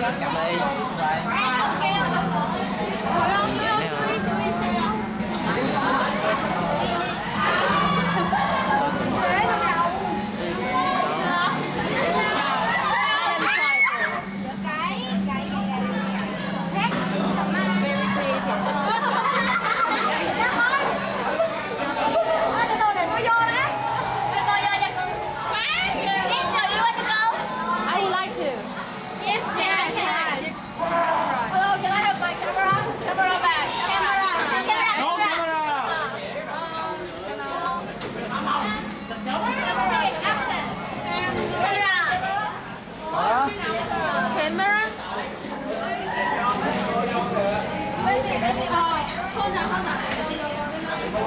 Cầm đi